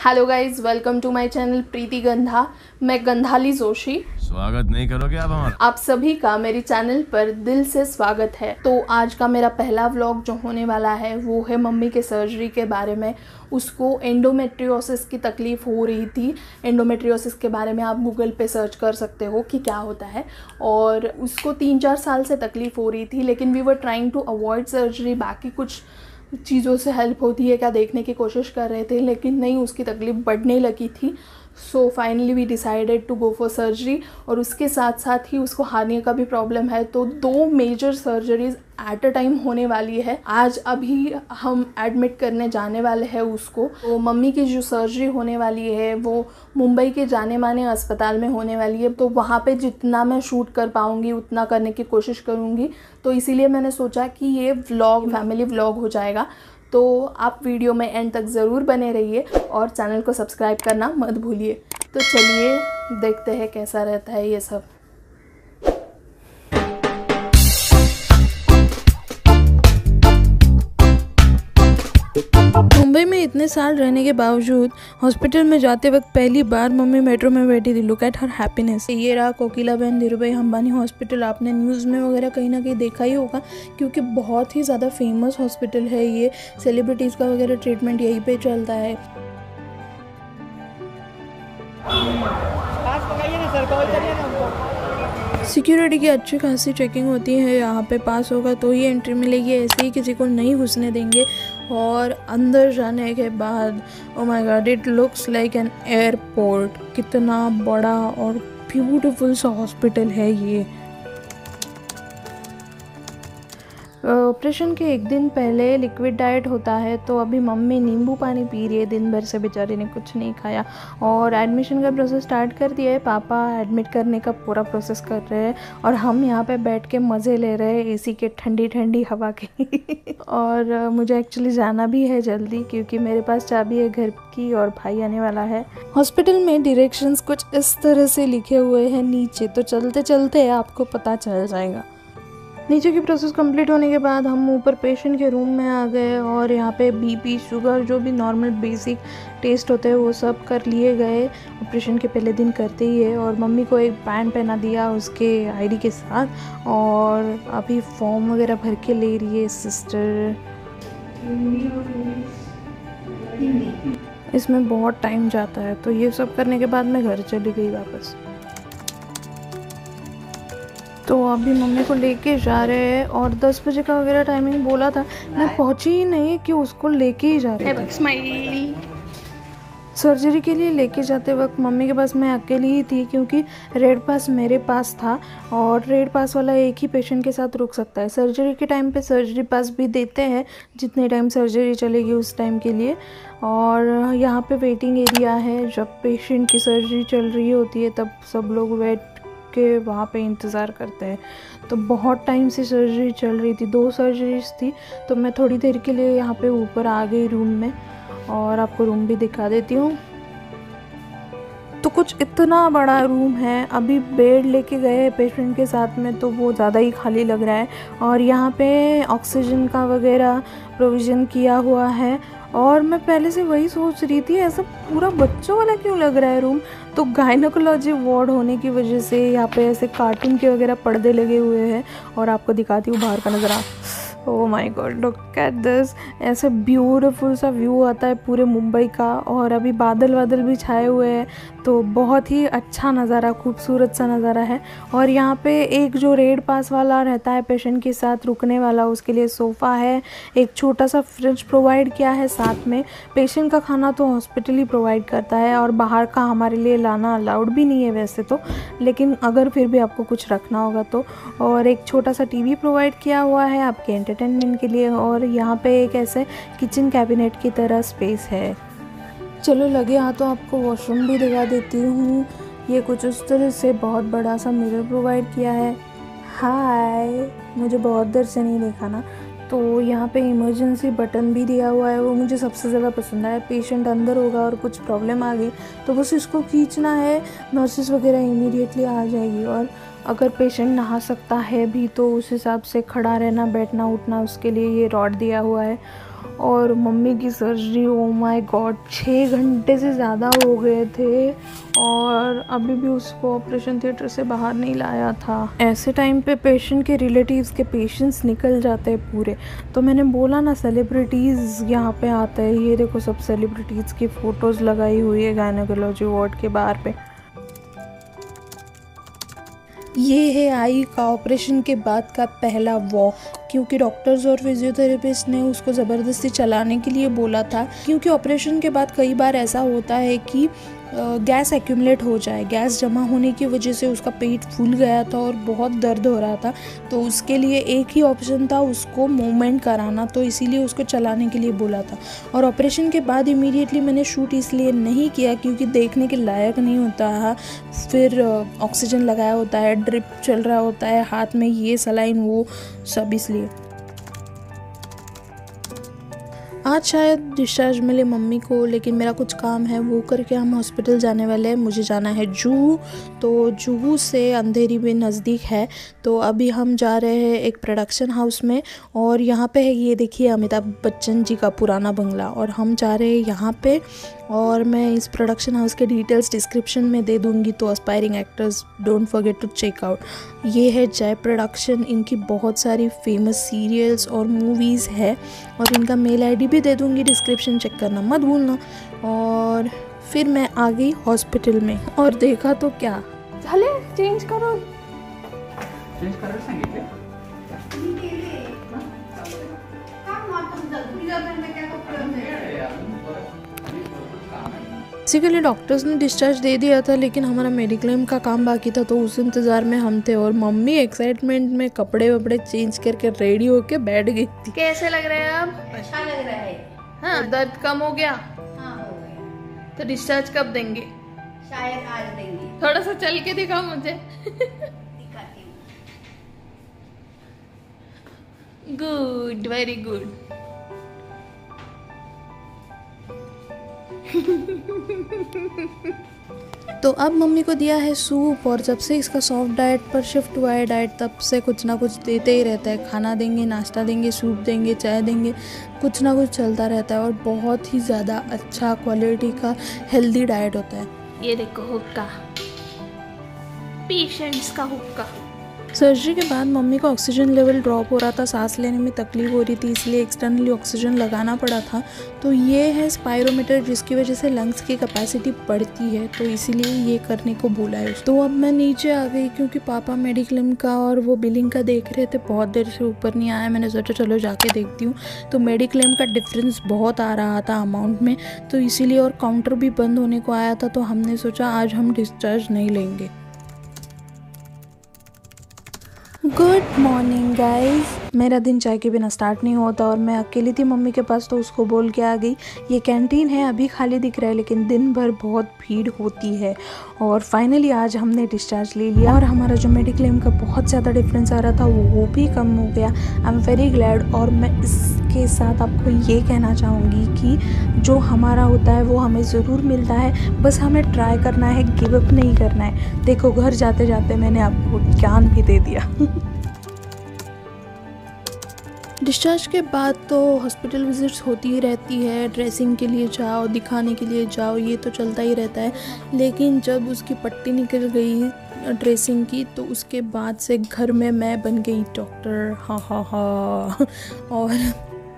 Hello guys welcome to my channel Preeti Gandha मैं गंधाली जोशी। स्वागत नहीं करोगे आप हमारा? आप सभी का मेरे चैनल पर दिल से स्वागत है। तो आज का मेरा पहला व्लॉग जो होने वाला है वो है मम्मी के सर्जरी के बारे में। उसको एंडोमेट्रियोसिस की तकलीफ़ हो रही थी। एंडोमेट्रियोसिस के बारे में आप गूगल पे सर्च कर सकते हो कि क्या होता है। और उसको तीन चार साल से तकलीफ़ हो रही थी लेकिन we were trying to avoid surgery बाकी कुछ चीज़ों से हेल्प होती है, क्या देखने की कोशिश कर रहे थे, लेकिन नहीं, उसकी तकलीफ़ बढ़ने लगी थी। So finally we decided to go for surgery और उसके साथ साथ ही उसको हार्निया का भी प्रॉब्लम है। तो दो major surgeries at a time होने वाली है। आज अभी हम एडमिट करने जाने वाले हैं उसको। तो मम्मी की जो सर्जरी होने वाली है, वो मुंबई के जाने माने अस्पताल में होने वाली है। तो वहाँ पे जितना मैं शूट कर पाऊँगी, उतना करने की कोशिश करूँगी। तो इसीलिए मैंने सोचा कि ये व्लॉग फैमिली व्लॉग हो जाएगा। तो आप वीडियो में एंड तक ज़रूर बने रहिए और चैनल को सब्सक्राइब करना मत भूलिए। तो चलिए, देखते हैं कैसा रहता है ये सब। इतने साल रहने के बावजूद हॉस्पिटल में जाते वक्त पहली बार मम्मी मेट्रो में बैठी थी। लुक एट हर हैप्पीनेस ये रहा कोकिला बहन धीरू भाई अंबानी हॉस्पिटल आपने न्यूज़ में वगैरह कहीं ना कहीं देखा ही होगा, क्योंकि बहुत ही ज़्यादा फ़ेमस हॉस्पिटल है ये। सेलिब्रिटीज़ का वगैरह ट्रीटमेंट यहीं पे चलता है। सिक्योरिटी की अच्छी खासी चेकिंग होती है, यहाँ पे पास होगा तो ही एंट्री मिलेगी, ऐसे ही किसी को नहीं घुसने देंगे। और अंदर जाने के बाद ओ my god it looks like an airport कितना बड़ा और ब्यूटीफुल सा हॉस्पिटल है ये। ऑपरेशन के एक दिन पहले लिक्विड डाइट होता है तो अभी मम्मी नींबू पानी पी रही है दिन भर से बेचारी ने कुछ नहीं खाया। और एडमिशन का प्रोसेस स्टार्ट कर दिया है, पापा एडमिट करने का पूरा प्रोसेस कर रहे हैं, और हम यहाँ पे बैठ के मज़े ले रहे हैं एसी के ठंडी ठंडी हवा के। और मुझे एक्चुअली जाना भी है जल्दी, क्योंकि मेरे पास चाबी है घर की, और भाई आने वाला है। हॉस्पिटल में डिरेक्शंस कुछ इस तरह से लिखे हुए हैं, नीचे तो चलते चलते आपको पता चल जाएगा। नीचे की प्रोसेस कंप्लीट होने के बाद हम ऊपर पेशेंट के रूम में आ गए और यहाँ पे बीपी शुगर जो भी नॉर्मल बेसिक टेस्ट होते हैं, वो सब कर लिए गए। ऑपरेशन के पहले दिन करते ही है और मम्मी को एक बैंड पहना दिया उसके आईडी के साथ और अभी फॉर्म वगैरह भर के ले रही है सिस्टर इसमें बहुत टाइम जाता है तो ये सब करने के बाद मैं घर चली गई वापस। तो अभी मम्मी को लेके जा रहे हैं और 10 बजे का वगैरह टाइमिंग बोला था। मैं पहुँची ही नहीं कि उसको लेके ही जा रहे हैं। सर्जरी के लिए लेके जाते वक्त मम्मी के पास मैं अकेली ही थी क्योंकि रेड पास मेरे पास था और रेड पास वाला एक ही पेशेंट के साथ रुक सकता है। सर्जरी के टाइम पे सर्जरी पास भी देते हैं जितने टाइम सर्जरी चलेगी उस टाइम के लिए। और यहाँ पे वेटिंग एरिया है जब पेशेंट की सर्जरी चल रही होती है तब सब लोग वेट के वहाँ पे इंतज़ार करते हैं। तो बहुत टाइम से सर्जरी चल रही थी, दो सर्जरीज थी। तो मैं थोड़ी देर के लिए यहाँ पे ऊपर आ गई रूम में और आपको रूम भी दिखा देती हूँ। तो कुछ इतना बड़ा रूम है, अभी बेड लेके गए पेशेंट के साथ में तो वो ज़्यादा ही खाली लग रहा है। और यहाँ पे ऑक्सीजन का वगैरह प्रोविज़न किया हुआ है। और मैं पहले से वही सोच रही थी, ऐसा पूरा बच्चों वाला क्यों लग रहा है रूम तो गायनोकोलॉजी वार्ड होने की वजह से यहाँ पे ऐसे कार्टून के वगैरह पर्दे लगे हुए हैं और आपको दिखाती हूँ बाहर का नज़रा। ओ my god look at this ऐसा ब्यूटीफुल सा व्यू आता है पूरे मुंबई का और अभी बादल वादल भी छाए हुए हैं तो बहुत ही अच्छा नज़ारा, खूबसूरत सा नज़ारा है। और यहाँ पे एक जो रेड पास वाला रहता है पेशेंट के साथ रुकने वाला, उसके लिए सोफ़ा है, एक छोटा सा फ्रिज प्रोवाइड किया है साथ में। पेशेंट का खाना तो हॉस्पिटल ही प्रोवाइड करता है और बाहर का हमारे लिए लाना अलाउड भी नहीं है वैसे तो लेकिन अगर फिर भी आपको कुछ रखना होगा तो। और एक छोटा सा टीवी प्रोवाइड किया हुआ है, आपके एंटरटेनमेंट के लिए और यहाँ पे एक ऐसे किचन कैबिनेट की तरह स्पेस है। चलो, लगे हाँ तो आपको वॉशरूम भी दिखा देती हूँ। ये कुछ उस तरह से बहुत बड़ा सा मिरर प्रोवाइड किया है। हाय मुझे बहुत देर से नहीं देखा ना। तो यहाँ पे इमरजेंसी बटन भी दिया हुआ है, वो मुझे सबसे ज़्यादा पसंद आया। पेशेंट अंदर होगा और कुछ प्रॉब्लम आ गई तो बस इसको खींचना है नर्सेस वगैरह इमीडिएटली आ जाएगी और अगर पेशेंट नहा सकता है भी तो उस हिसाब से खड़ा रहना, बैठना, उठना, उसके लिए ये रॉड दिया हुआ है। और मम्मी की सर्जरी ओ माय गॉड छः घंटे से ज़्यादा हो गए थे और अभी भी उसको ऑपरेशन थिएटर से बाहर नहीं लाया था। ऐसे टाइम पे पेशेंट के रिलेटिव्स के पेशेंट्स निकल जाते हैं पूरे। तो मैंने बोला ना सेलिब्रिटीज़ यहाँ पे आते हैं। ये देखो सब सेलिब्रिटीज़ की फ़ोटोज़ लगाई हुई है गायनोकोलॉजी वार्ड के बाहर पे। ये है आई का ऑपरेशन के बाद का पहला वॉक क्योंकि डॉक्टर्स और फिजियोथेरेपिस्ट ने उसको ज़बरदस्ती चलाने के लिए बोला था। क्योंकि ऑपरेशन के बाद कई बार ऐसा होता है कि गैस एक्यूमलेट हो जाए, गैस जमा होने की वजह से उसका पेट फूल गया था और बहुत दर्द हो रहा था तो उसके लिए एक ही ऑप्शन था उसको मूवमेंट कराना तो इसीलिए उसको चलाने के लिए बोला था। और ऑपरेशन के बाद इमीडिएटली मैंने शूट इसलिए नहीं किया क्योंकि देखने के लायक नहीं होता है फिर ऑक्सीजन लगाया होता है ड्रिप चल रहा होता है, हाथ में ये सलाइन वो सब इसलिए। आज शायद डिस्चार्ज मिले मम्मी को, लेकिन मेरा कुछ काम है, वो करके हम हॉस्पिटल जाने वाले हैं, मुझे जाना है जूहू तो जूहू से अंधेरी में नज़दीक है तो अभी हम जा रहे हैं एक प्रोडक्शन हाउस में, और यहाँ पे है, ये देखिए अमिताभ बच्चन जी का पुराना बंगला, और हम जा रहे हैं यहाँ पे और मैं इस प्रोडक्शन हाउस के डिटेल्स डिस्क्रिप्शन में दे दूँगी तो aspiring actors don't forget to check out ये है जय प्रोडक्शन इनकी बहुत सारी फ़ेमस सीरियल्स और मूवीज़ है और इनका मेल आईडी भी दे दूँगी डिस्क्रिप्शन चेक करना मत भूलना। और फिर मैं आ गई हॉस्पिटल में। और देखा तो क्या? चले चेंज करो। चेंज करो बेसिकली डॉक्टर्स ने डिस्चार्ज दे दिया था लेकिन हमारा मेडिक्लेम का काम बाकी था तो उस इंतज़ार में हम थे और मम्मी एक्साइटमेंट में कपड़े वपड़े चेंज करके रेडी होके बैठ गई थी। कैसे लग रहा है अब अच्छा लग रहा है। हाँ दर्द कम हो गया? हाँ हो गया। तो डिस्चार्ज कब देंगे? शायद आज देंगे। थोड़ा सा चल के दिखाओ मुझे। गुड वेरी गुड तो अब मम्मी को दिया है सूप और जब से इसका सॉफ्ट डाइट पर शिफ्ट हुआ है डाइट तब से कुछ ना कुछ देते ही रहता है। खाना देंगे, नाश्ता देंगे, सूप देंगे, चाय देंगे, कुछ ना कुछ चलता रहता है और बहुत ही ज़्यादा अच्छा क्वालिटी का हेल्दी डाइट होता है। ये देखो हुक्का। पेशेंट्स का हुक्का। सर्जरी के बाद मम्मी का ऑक्सीजन लेवल ड्रॉप हो रहा था, सांस लेने में तकलीफ़ हो रही थी, इसलिए एक्सटर्नली ऑक्सीजन लगाना पड़ा था। तो ये है स्पायरोमीटर जिसकी वजह से लंग्स की कैपेसिटी बढ़ती है तो इसीलिए ये करने को बोला है तो अब मैं नीचे आ गई क्योंकि पापा मेडिक्लेम का और वो बिलिंग का देख रहे थे, बहुत देर से ऊपर नहीं आया, मैंने सोचा चलो जाके देखती हूँ। तो मेडिक्लेम का डिफरेंस बहुत आ रहा था अमाउंट में तो इसीलिए और काउंटर भी बंद होने को आया था तो हमने सोचा आज हम डिस्चार्ज नहीं लेंगे। गुड मॉर्निंग गाइज़ मेरा दिन चाय के बिना स्टार्ट नहीं होता और मैं अकेली थी मम्मी के पास तो उसको बोल के आ गई, ये कैंटीन है, अभी खाली दिख रहा है, लेकिन दिन भर बहुत भीड़ होती है। और फाइनली आज हमने डिस्चार्ज ले लिया और हमारा जो मेडिक्लेम का बहुत ज़्यादा डिफरेंस आ रहा था, वो भी कम हो गया। आई एम वेरी ग्लैड और मैं इसके साथ आपको ये कहना चाहूँगी कि जो हमारा होता है वो हमें ज़रूर मिलता है। बस हमें ट्राई करना है, गिव अप नहीं करना है। देखो, घर जाते जाते मैंने आपको ज्ञान भी दे दिया। डिस्चार्ज के बाद तो हॉस्पिटल विज़िट्स होती ही रहती है। ड्रेसिंग के लिए जाओ, दिखाने के लिए जाओ, ये तो चलता ही रहता है। लेकिन जब उसकी पट्टी निकल गई ड्रेसिंग की तो उसके बाद से घर में मैं बन गई डॉक्टर हा हा हा। और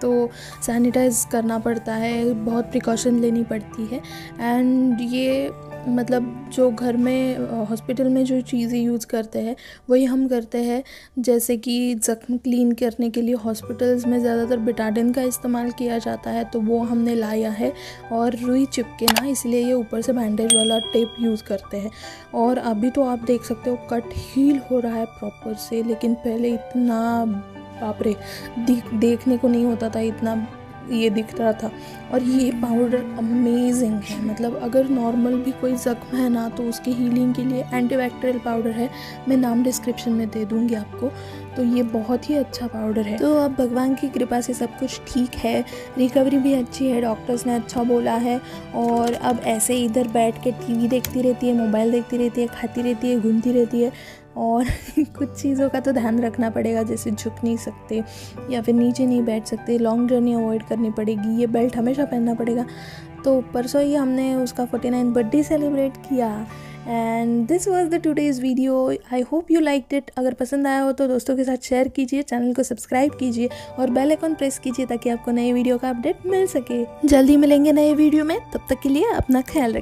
तो सैनिटाइज़ करना पड़ता है, बहुत प्रिकॉशन लेनी पड़ती है। एंड ये मतलब जो घर में हॉस्पिटल में जो चीज़ें यूज़ करते हैं, वही हम करते हैं। जैसे कि ज़ख्म क्लीन करने के लिए हॉस्पिटल्स में ज़्यादातर बिटाडिन का इस्तेमाल किया जाता है तो वो हमने लाया है और रुई चिपके ना इसलिए ये ऊपर से बैंडेज वाला टेप यूज़ करते हैं। और अभी तो आप देख सकते हो कट हील हो रहा है प्रॉपर से, लेकिन पहले इतना बापरे देखने को नहीं होता था इतना ये दिख रहा था। और ये पाउडर अमेजिंग है मतलब अगर नॉर्मल भी कोई ज़ख्म है ना तो उसकी हीलिंग के लिए एंटीबैक्टीरियल पाउडर है। मैं नाम डिस्क्रिप्शन में दे दूँगी आपको। तो ये बहुत ही अच्छा पाउडर है। तो अब भगवान की कृपा से सब कुछ ठीक है। रिकवरी भी अच्छी है डॉक्टर्स ने अच्छा बोला है। और अब ऐसे इधर बैठ के टीवी देखती रहती है मोबाइल देखती रहती है, खाती रहती है, घूमती रहती है। और कुछ चीज़ों का तो ध्यान रखना पड़ेगा, जैसे झुक नहीं सकते या फिर नीचे नहीं बैठ सकते। लॉन्ग जर्नी अवॉइड करनी पड़ेगी, ये बेल्ट हमेशा पहनना पड़ेगा। तो परसों ही हमने उसका फोर्टी नाइन बर्थडे सेलिब्रेट किया। And this was the today's video I hope you like it अगर पसंद आया हो तो दोस्तों के साथ शेयर कीजिए चैनल को सब्सक्राइब कीजिए और बेल आइकन प्रेस कीजिए ताकि आपको नए वीडियो का अपडेट मिल सके। जल्दी मिलेंगे नए वीडियो में। तब तक के लिए अपना ख्याल रखिए